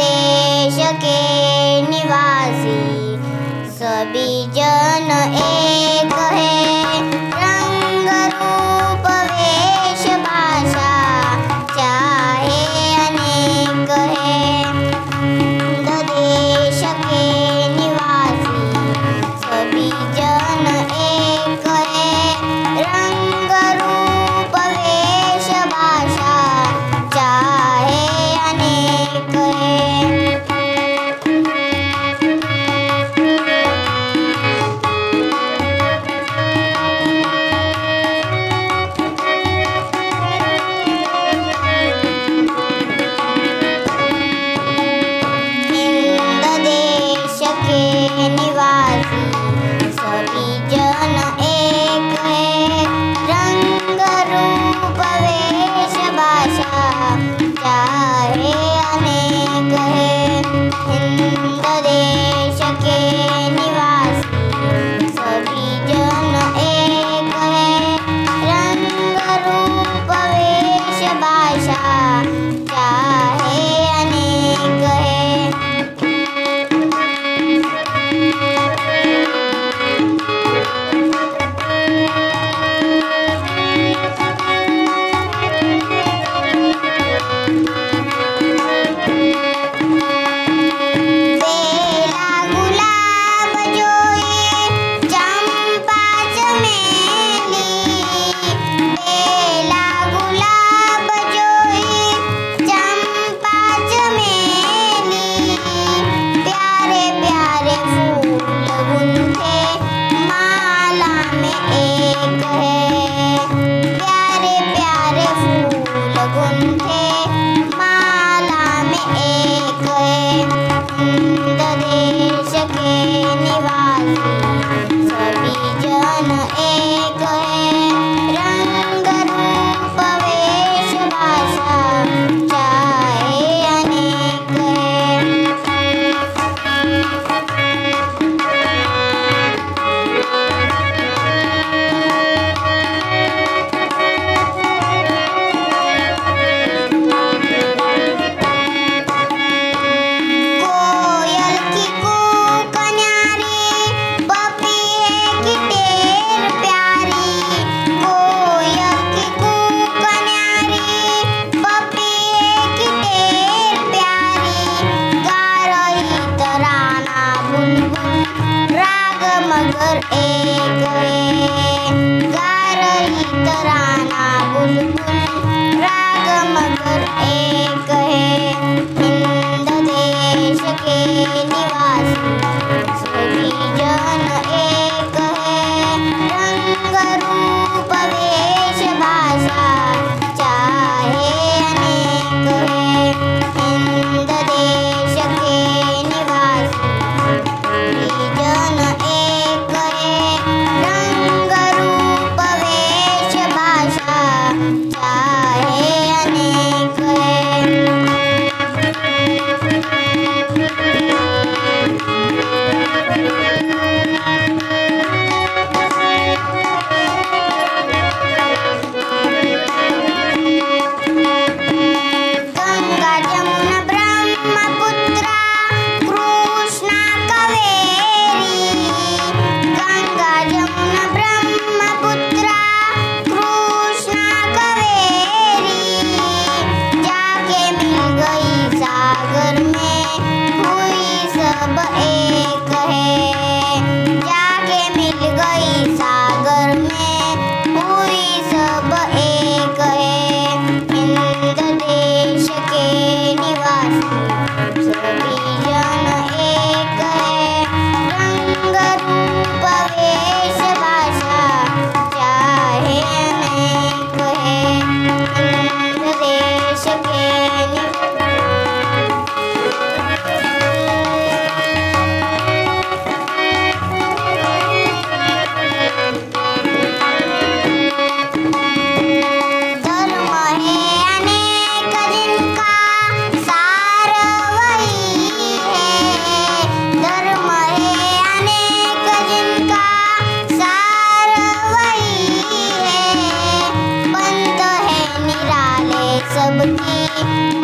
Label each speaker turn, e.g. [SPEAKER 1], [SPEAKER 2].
[SPEAKER 1] देश के निवासी सभी जन एक है Ei. Thank you.